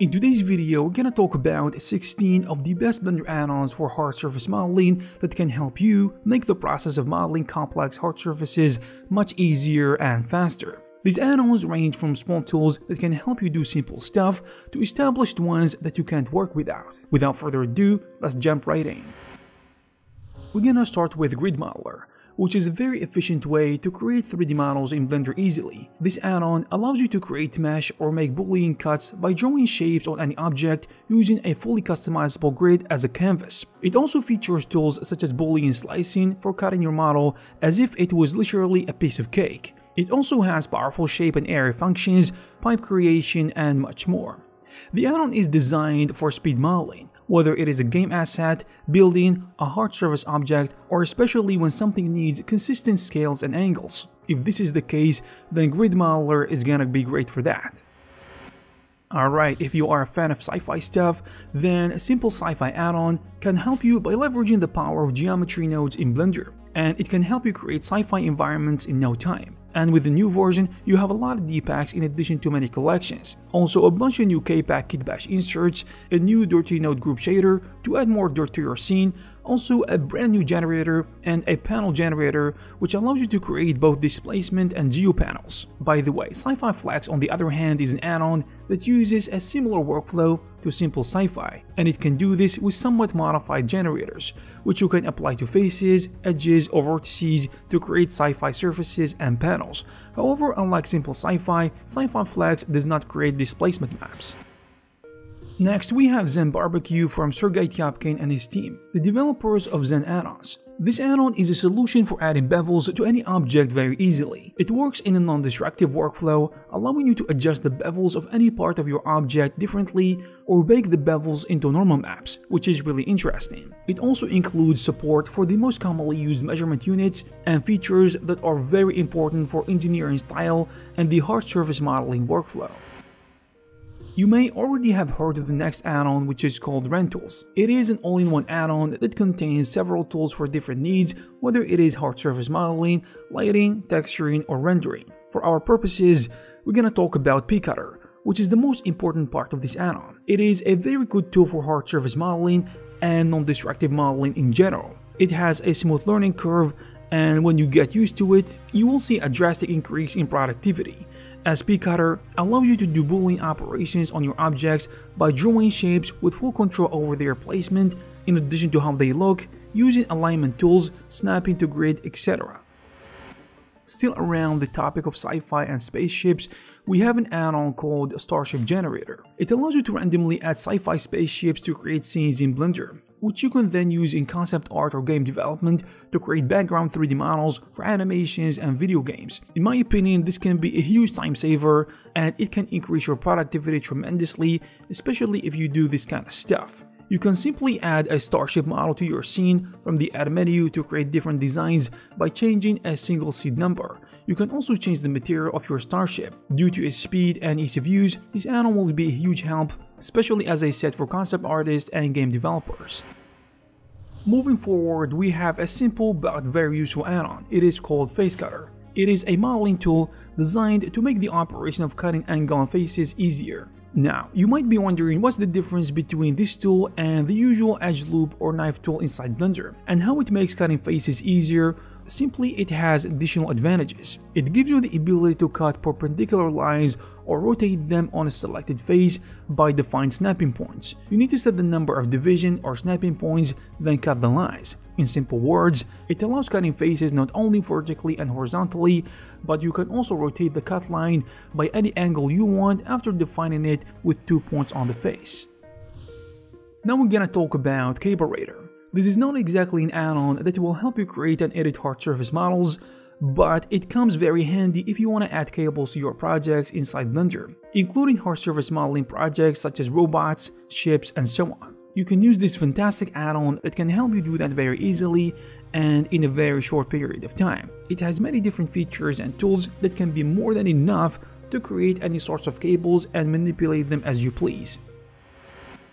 In today's video, we're gonna talk about 16 of the best Blender add-ons for hard surface modeling that can help you make the process of modeling complex hard surfaces much easier and faster. These add-ons range from small tools that can help you do simple stuff to established ones that you can't work without. Without further ado, let's jump right in. We're gonna start with Grid Modeler which is a very efficient way to create 3D models in Blender easily. This add-on allows you to create mesh or make boolean cuts by drawing shapes on any object using a fully customizable grid as a canvas. It also features tools such as boolean slicing for cutting your model as if it was literally a piece of cake. It also has powerful shape and area functions, pipe creation, and much more. The add-on is designed for speed modeling, whether it is a game asset, building, a hard surface object, or especially when something needs consistent scales and angles. If this is the case, then Grid Modeler is gonna be great for that. Alright, if you are a fan of sci-fi stuff, then a simple sci-fi add-on can help you by leveraging the power of geometry nodes in Blender, and it can help you create sci-fi environments in no time. And with the new version, you have a lot of D-packs in addition to many collections. Also a bunch of new K-Pack Kitbash inserts, a new Dirty Node group shader to add more dirt to your scene, also a brand new generator and a panel generator which allows you to create both displacement and geo panels. By the way, Sci-Fi Flex on the other hand is an add-on that uses a similar workflow to simple sci-fi, and it can do this with somewhat modified generators, which you can apply to faces, edges, or vertices to create sci-fi surfaces and panels. However, unlike simple sci-fi, Sci-Fi Flex does not create displacement maps. Next, we have Zen Barbecue from Sergey Tyapkin and his team, the developers of Zen add-ons. This add-on is a solution for adding bevels to any object very easily. It works in a non-destructive workflow, allowing you to adjust the bevels of any part of your object differently or bake the bevels into normal maps, which is really interesting. It also includes support for the most commonly used measurement units and features that are very important for engineering style and the hard surface modeling workflow. You may already have heard of the next add-on which is called Rantools. It is an all-in-one add-on that contains several tools for different needs, whether it is hard surface modeling, lighting, texturing, or rendering. For our purposes, we're gonna talk about pcutter, which is the most important part of this add-on. It is a very good tool for hard surface modeling and non-destructive modeling in general. It has a smooth learning curve and when you get used to it, you will see a drastic increase in productivity as Cutter allows you to do boolean operations on your objects by drawing shapes with full control over their placement in addition to how they look, using alignment tools, snapping to grid, etc. Still around the topic of sci-fi and spaceships, we have an add-on called Starship Generator. It allows you to randomly add sci-fi spaceships to create scenes in Blender which you can then use in concept art or game development to create background 3D models for animations and video games. In my opinion, this can be a huge time saver and it can increase your productivity tremendously, especially if you do this kind of stuff. You can simply add a starship model to your scene from the add menu to create different designs by changing a single seed number. You can also change the material of your starship. Due to its speed and ease of use, this add-on will be a huge help, especially as I said for concept artists and game developers. Moving forward, we have a simple but very useful add-on. It is called Face Cutter. It is a modeling tool designed to make the operation of cutting and on faces easier. Now, you might be wondering what's the difference between this tool and the usual edge loop or knife tool inside Blender, and how it makes cutting faces easier simply it has additional advantages. It gives you the ability to cut perpendicular lines or rotate them on a selected face by defined snapping points. You need to set the number of division or snapping points, then cut the lines. In simple words, it allows cutting faces not only vertically and horizontally, but you can also rotate the cut line by any angle you want after defining it with two points on the face. Now we're gonna talk about Cablerator. This is not exactly an add-on that will help you create and edit hard surface models, but it comes very handy if you want to add cables to your projects inside Blender, including hard surface modeling projects such as robots, ships, and so on. You can use this fantastic add-on that can help you do that very easily and in a very short period of time. It has many different features and tools that can be more than enough to create any sorts of cables and manipulate them as you please.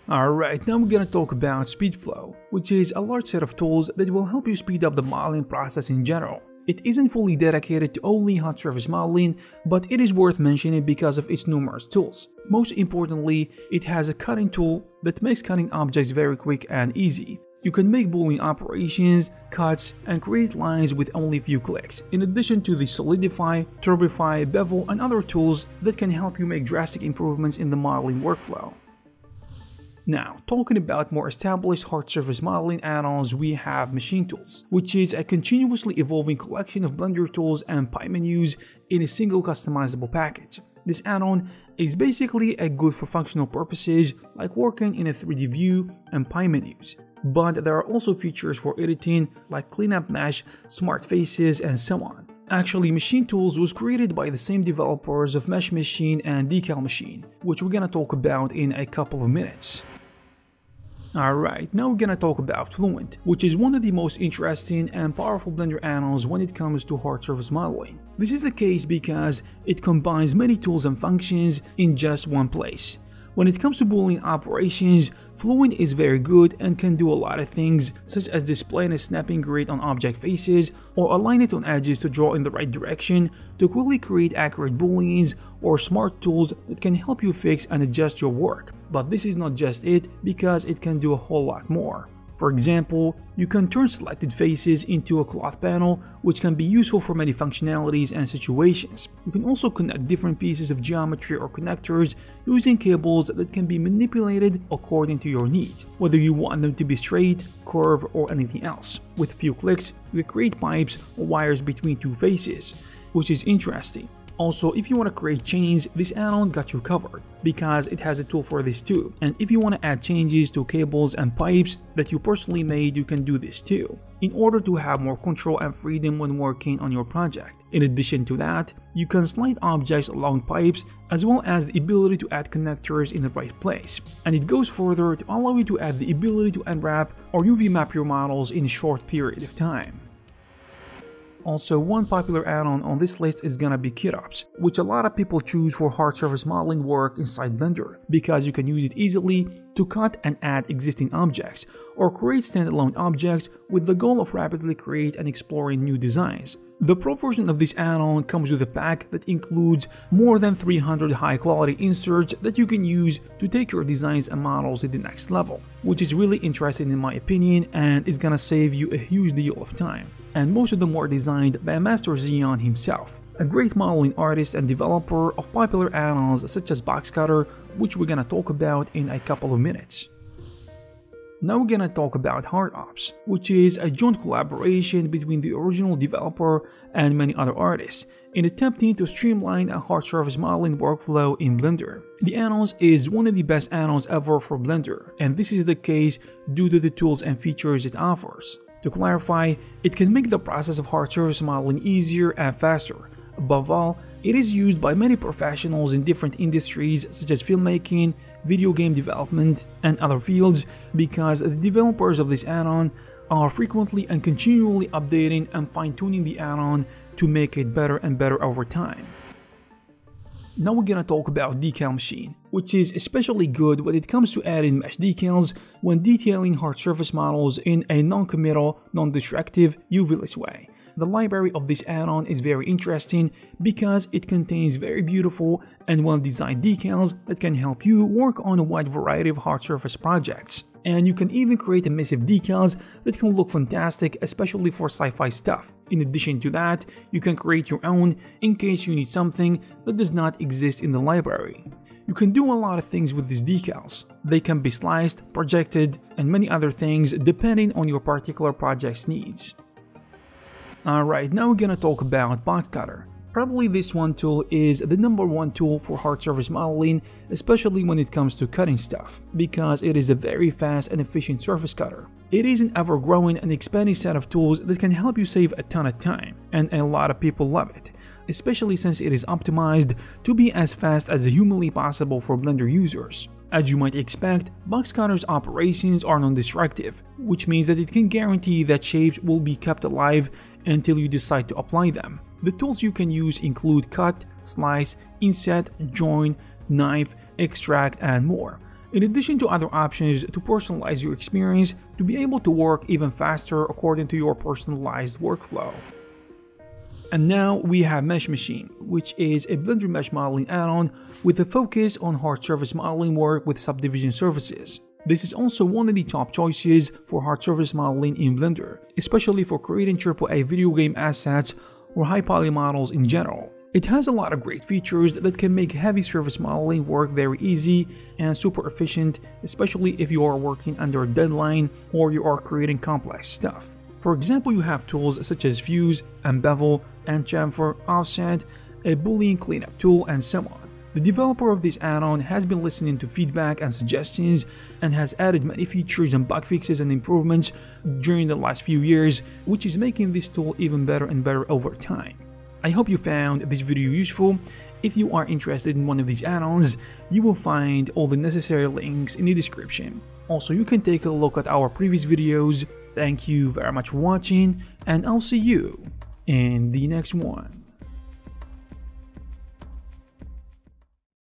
Alright, now we're gonna talk about SpeedFlow, which is a large set of tools that will help you speed up the modeling process in general. It isn't fully dedicated to only hard surface modeling, but it is worth mentioning because of its numerous tools. Most importantly, it has a cutting tool that makes cutting objects very quick and easy. You can make boolean operations, cuts, and create lines with only a few clicks, in addition to the Solidify, Turbify, Bevel, and other tools that can help you make drastic improvements in the modeling workflow. Now, talking about more established hard surface modeling add-ons, we have Machine Tools, which is a continuously evolving collection of Blender tools and pie menus in a single customizable package. This add-on is basically a good for functional purposes like working in a 3D view and pie menus, but there are also features for editing like cleanup mesh, smart faces, and so on. Actually, Machine Tools was created by the same developers of Mesh Machine and Decal Machine, which we're gonna talk about in a couple of minutes. Alright, now we're gonna talk about Fluent, which is one of the most interesting and powerful Blender add-ons when it comes to hard surface modeling. This is the case because it combines many tools and functions in just one place. When it comes to Boolean operations, Fluent is very good and can do a lot of things such as displaying a snapping grid on object faces or align it on edges to draw in the right direction to quickly create accurate booleans or smart tools that can help you fix and adjust your work. But this is not just it because it can do a whole lot more. For example, you can turn selected faces into a cloth panel, which can be useful for many functionalities and situations. You can also connect different pieces of geometry or connectors using cables that can be manipulated according to your needs, whether you want them to be straight, curved, or anything else. With a few clicks, you create pipes or wires between two faces, which is interesting. Also, if you want to create chains, this add-on got you covered because it has a tool for this too. And if you want to add changes to cables and pipes that you personally made, you can do this too in order to have more control and freedom when working on your project. In addition to that, you can slide objects along pipes as well as the ability to add connectors in the right place. And it goes further to allow you to add the ability to unwrap or UV map your models in a short period of time. Also, one popular add-on on this list is gonna be KitOps, which a lot of people choose for hard surface modeling work inside Blender, because you can use it easily to cut and add existing objects, or create standalone objects with the goal of rapidly create and exploring new designs. The Pro version of this add-on comes with a pack that includes more than 300 high-quality inserts that you can use to take your designs and models to the next level, which is really interesting in my opinion and is gonna save you a huge deal of time and most of them were designed by Master Xeon himself, a great modeling artist and developer of popular add-ons such as Boxcutter, which we're gonna talk about in a couple of minutes. Now we're gonna talk about HardOps, which is a joint collaboration between the original developer and many other artists, in attempting to streamline a hard surface modeling workflow in Blender. The add-ons is one of the best add-ons ever for Blender, and this is the case due to the tools and features it offers. To clarify, it can make the process of hard surface modeling easier and faster. Above all, it is used by many professionals in different industries such as filmmaking, video game development, and other fields because the developers of this add-on are frequently and continually updating and fine-tuning the add-on to make it better and better over time. Now we're gonna talk about Decal Machine, which is especially good when it comes to adding mesh decals when detailing hard surface models in a non-committal, non-destructive, UV-less way. The library of this add-on is very interesting because it contains very beautiful and well-designed decals that can help you work on a wide variety of hard surface projects. And you can even create emissive decals that can look fantastic especially for sci-fi stuff. In addition to that, you can create your own in case you need something that does not exist in the library. You can do a lot of things with these decals. They can be sliced, projected, and many other things depending on your particular project's needs. Alright, now we're gonna talk about Boxcutter. Probably this one tool is the number one tool for hard surface modeling, especially when it comes to cutting stuff, because it is a very fast and efficient surface cutter. It is an ever-growing and expanding set of tools that can help you save a ton of time, and a lot of people love it, especially since it is optimized to be as fast as humanly possible for Blender users. As you might expect, Box Cutter's operations are non-destructive, which means that it can guarantee that shapes will be kept alive until you decide to apply them. The tools you can use include cut, slice, inset, join, knife, extract, and more. In addition to other options to personalize your experience to be able to work even faster according to your personalized workflow. And now we have Mesh Machine, which is a Blender Mesh modeling add-on with a focus on hard surface modeling work with subdivision surfaces. This is also one of the top choices for hard surface modeling in Blender, especially for creating AAA video game assets or high poly models in general. It has a lot of great features that can make heavy surface modeling work very easy and super efficient, especially if you are working under a deadline or you are creating complex stuff. For example, you have tools such as Fuse, and Bevel, and Chamfer, Offset, a Boolean cleanup tool, and so on. The developer of this add-on has been listening to feedback and suggestions and has added many features and bug fixes and improvements during the last few years, which is making this tool even better and better over time. I hope you found this video useful. If you are interested in one of these add-ons, you will find all the necessary links in the description. Also, you can take a look at our previous videos. Thank you very much for watching, and I'll see you in the next one.